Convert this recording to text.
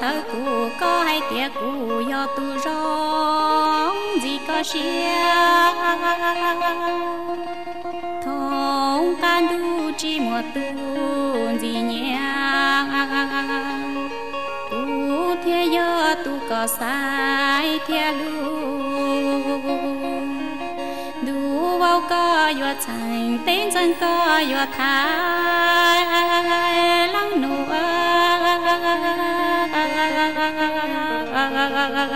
chọn thơ cụ có hay tia cụ do tu rong gì có xia thông can du chi mùa tu gì nhẹ cụ thế do tu có sai thế lu du vào có do thành tên dân có do thái. Lăng nụ love.